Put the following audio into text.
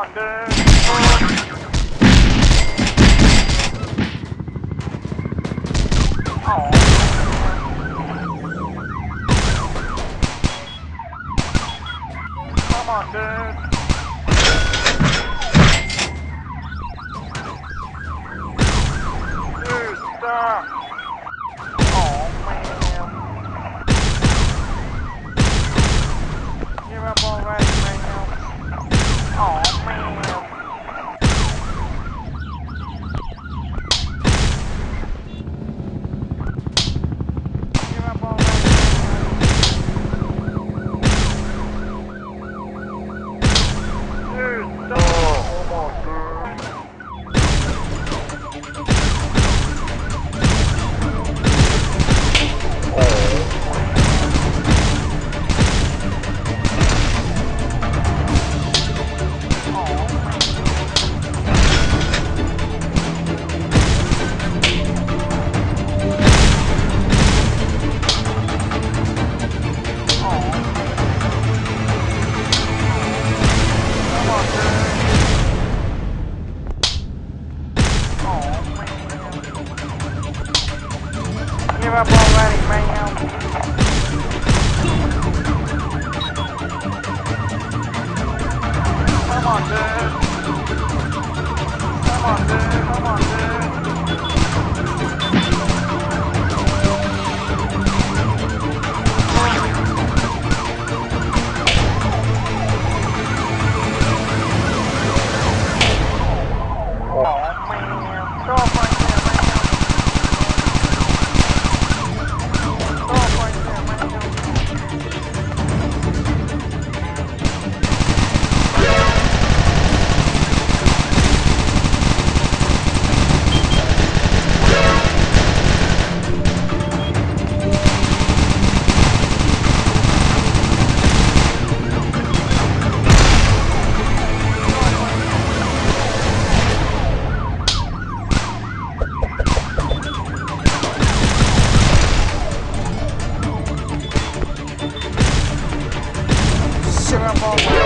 Come on, dude. give up already, man. Come on, dude. Come on, dude. Come on, dude. Shut up, all.